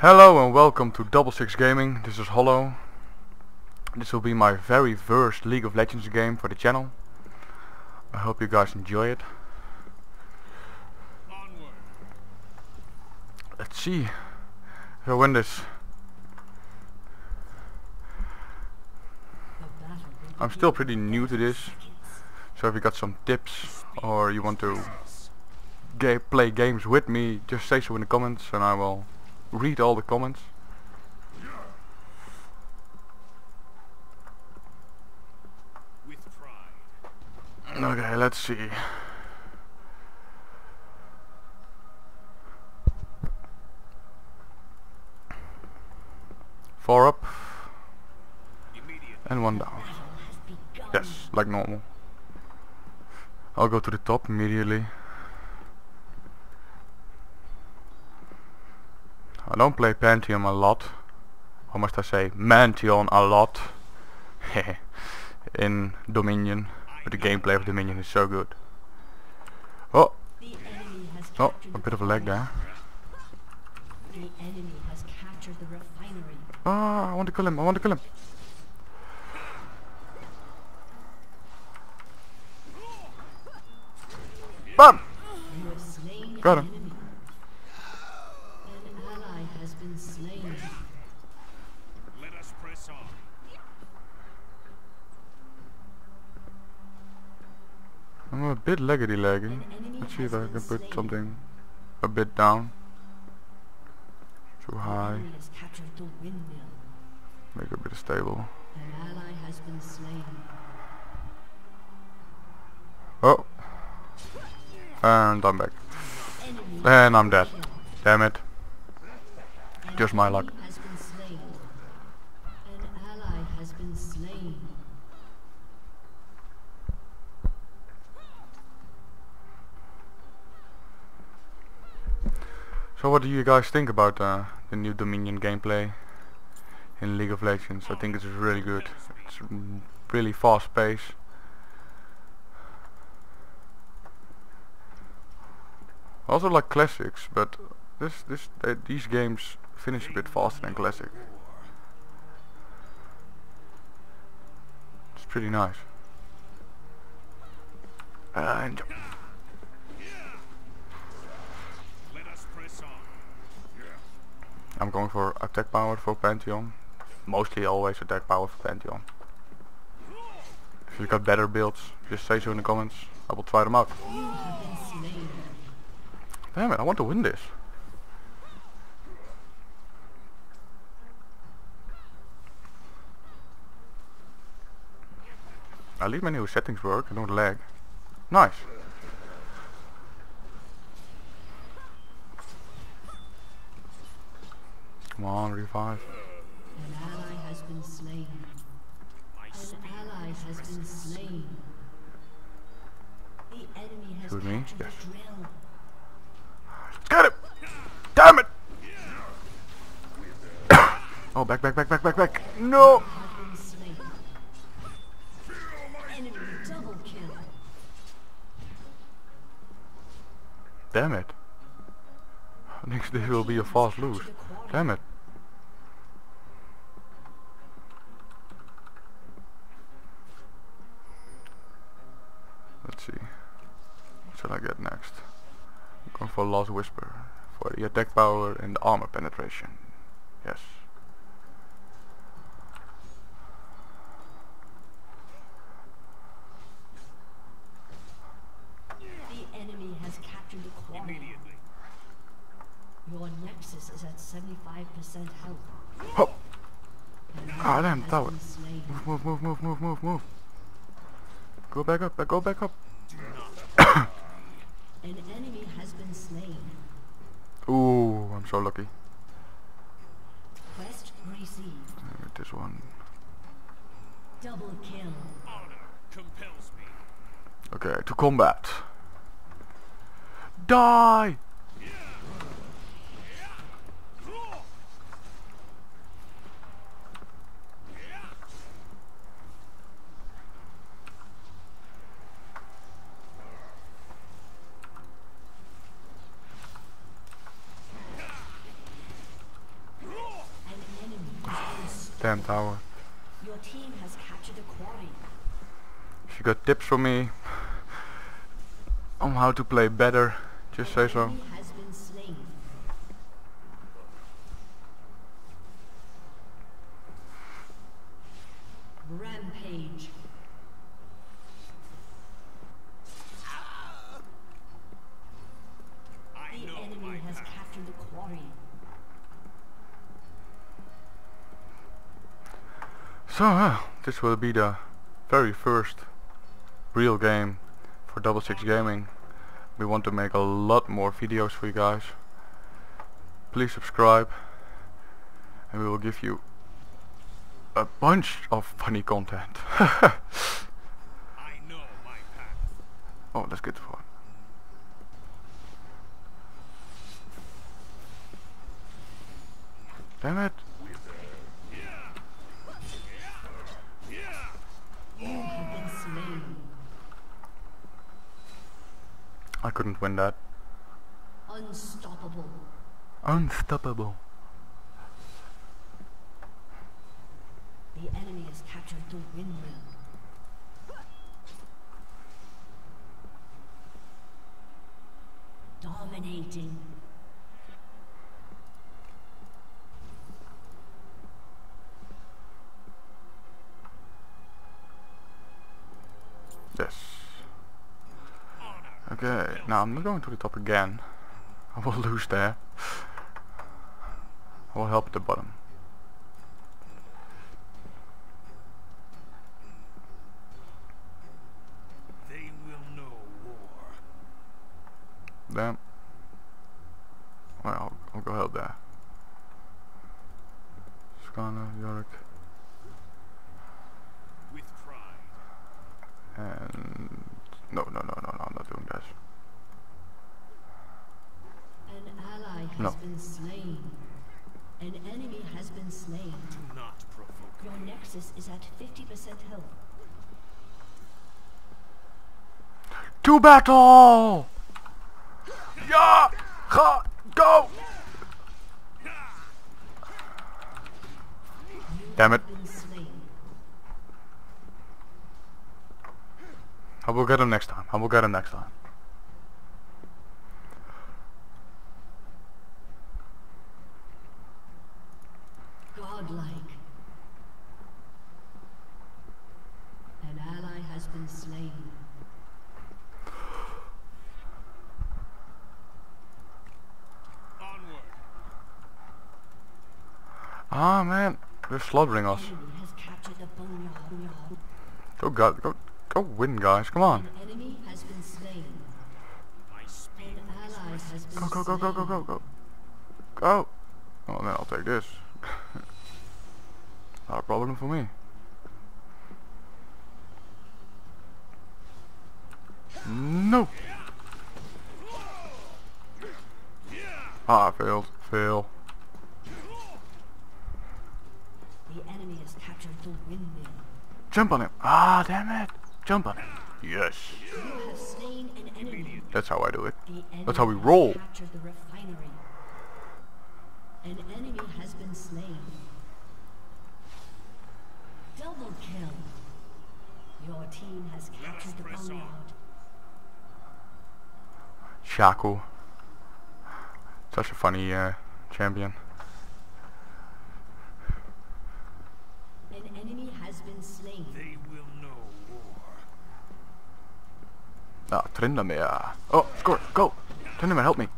Hello and welcome to Double Six Gaming. This is Hollow. This will be my very first League of Legends game for the channel. I hope you guys enjoy it. Let's see if I win this. I'm still pretty new to this, so if you got some tips or you want to ga play games with me, just say so in the comments and I will read all the comments. Okay, let's see. Four up and one down. Yes, like normal. I'll go to the top immediately. I don't play Pantheon a lot. Or must I say Mantheon a lot. in Dominion. But the gameplay of Dominion is so good. Oh! Oh, a bit of a lag there. Ah, I want to kill him, I want to kill him. Bam! Got him. enemy. An ally has been slain. Let us press on. I'm a bit laggedy laggy. Let's see if I can put something a bit down. Too high. Make it a bit stable. Oh! And I'm back. And I'm dead. Damn it. Just my luck. enemy Has been slain. An ally has been slain. So what do you guys think about uh, the new Dominion gameplay in League of Legends? I think it's really good. It's really fast pace. I also like classics, but this this uh, these games finish a bit faster than classic. It's pretty nice. And Let us press on. I'm going for attack power for Pantheon. Mostly always attack power for Pantheon. If you got better builds, just say so in the comments. I will try them out. Damn it, I want to win this. At least my new settings work, I don't lag. Nice. Come on, revive. An ally has been slain. An ally has been slain. The enemy has me? captured Yes. Get him! Damn it! oh, back, back, back, back, back, back. No! Have been slain. Enemy double kill. Damn it. Next this will be a fast lose. Damn it. Let's see. What shall I get next? I'm going for Last Whisper. For the attack power and the armor penetration. Yes. The enemy has captured the quad. Immediately. Your nexus is at 75% health. Hop! An Ah, damn, has tower. been slain. Move, move, move, move, move, move. Go back up, go back up. An enemy has been slain. Ooh, I'm so lucky. Quest received. Uh, This one. Double kill. Honor compels me. Okay, to combat. Die! Damn tower. Your team has captured a quarry. If you got tips for me on how to play better, just say so. Enemy has been slain. Rampage. I The know my enemy has path. captured the quarry. So, uh, this will be the very first real game for Double Six Gaming. We want to make a lot more videos for you guys. Please subscribe and we will give you a bunch of funny content. Oh, let's get. Damn it. You have been slain. I couldn't win that. Unstoppable. Unstoppable. The enemy has captured the windmill. Dominating. Yes. Okay, now I'm not going to the top again. I will lose there. I will help the bottom. They will know war. Damn. Well, I'll, I'll go help there. Skana, York, With pride. and... No, no, no, no, no, I'm not doing this. An ally has No. been slain. An enemy has been slain. Do not provoke Your nexus is at 50% health. To battle! Yeah! Ga! Go! Damn it. Been slain. I will get him next time. I will get him next time. Godlike. An ally has been slain. Onward. Ah man, they're slaughtering us. Enemy has captured the boneyard. Go God, go, go win guys, come on. An enemy has been slain. My speed. An ally has been Go, go, go, go, go, go, go. Go! Oh then I'll take this. Not a problem for me. No! Ah, failed. Fail. The enemy has captured the windmill. Jump on him. Ah, damn it. Jump on him. Yes. You have slain an enemy. That's how I do it. That's how we roll. Captured. An enemy has been slain. Double kill. Your team has captured the boneyard. Shaco. Such a funny uh, champion. An enemy has been slain. They will know war. Ah, Tryndamere. Oh, score. Go. Tryndamere, help me.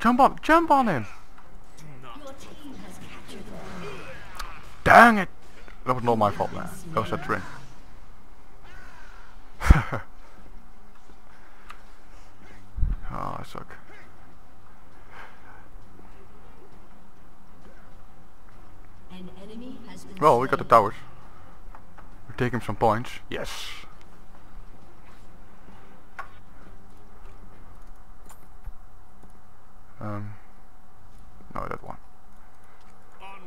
Jump on. Jump on him. Do not. Your team has captured the boneyard. Dang it. That was not my fault, man. That was a Trin. oh, I suck. An enemy has been Well, we got the towers. We're taking some points. Yes. Um, no, that one. Onward.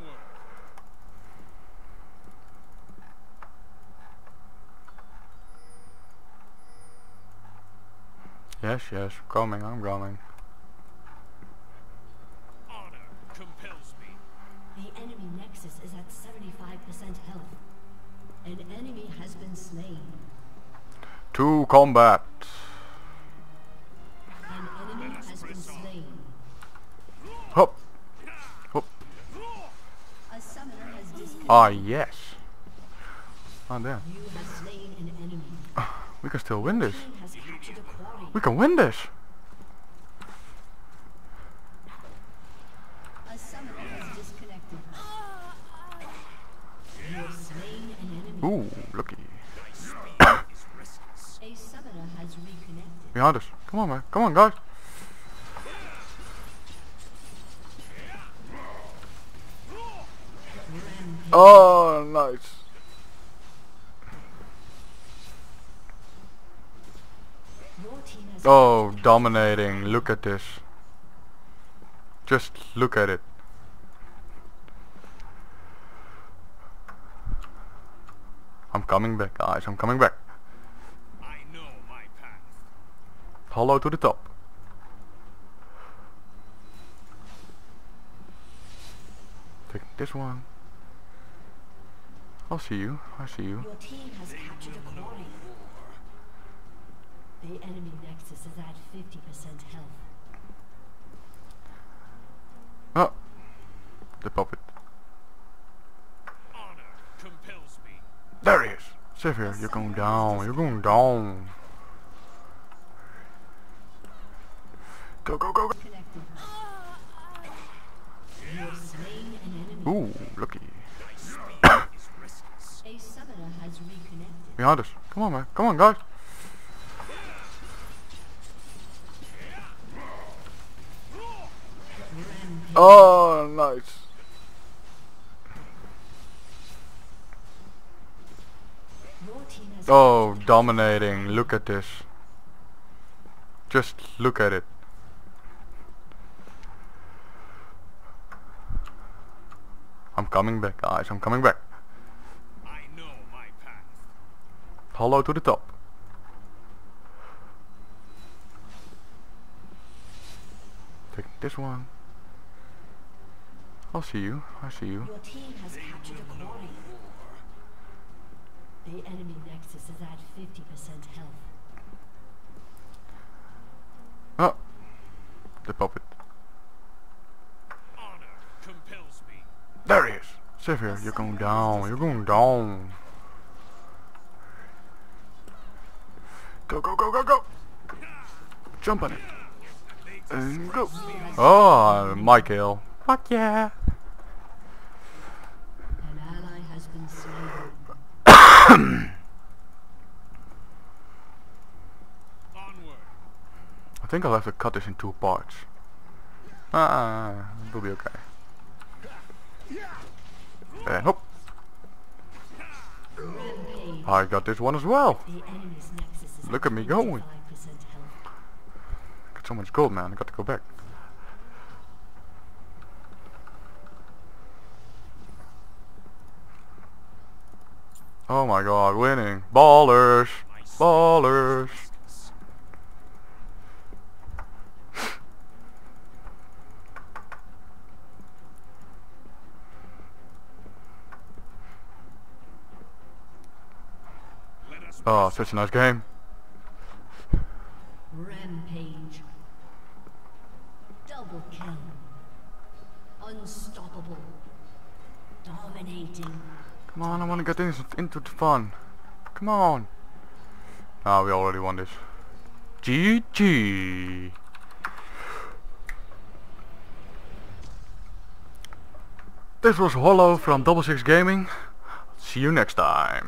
Yes, yes, coming, I'm coming. Honor compels me. The enemy nexus is at 75% health. An enemy has been slain. To combat. An enemy has been slain. Hop. Hop. A summoner has disconnected. Ah, yes. Ah, damn. You have slain an enemy. We can still win this. Team has captured a quarry. We can win this. A summoner has disconnected. You have slain an enemy. Ooh, lucky. Behind us. Come on, man. Come on, guys. Oh, nice. Oh, dominating. Look at this. Just look at it. Coming back, guys. I'm coming back. I know my path. Hollow to the top. Take this one. I'll see you. I see you. Your team has captured a quarry. The enemy nexus is at 50% health. Oh, the puppet. Honor compels me. There he is. Xavier, you're going down. You're going down. Go, go, go, go. Ooh, reconnected. Behind us. Come on, man. Come on, guys. Oh, nice. Your team has Oh, dominating. Look at this. Just look at it. I'm coming back, guys. I'm coming back. I know my path. Hollow to the top. Take this one. I'll see you. I see you. Your team has captured a quarry. The enemy nexus is at 50% health. Oh, the puppet. Honor compels me. There he is. Xavier, you're going down. You're going down. Go, go, go, go, go. Jump on it. And go. Oh, Michael. Fuck yeah. An ally has been slain. Onward. I think I'll have to cut this in two parts. Ah, ah, ah it'll be okay. Eh, and hop. I got this one as well. Look at me going. 55% Got so much gold, man. I got to go back. Oh my god, winning. Ballers. Ballers. Oh, such a nice game. Rampage. Double kill. Unstoppable. Dominating. Come on, I want to get in, into the fun. Come on. Ah, we already won this. GG. This was Hollow from Double Six Gaming. See you next time.